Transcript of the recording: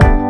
you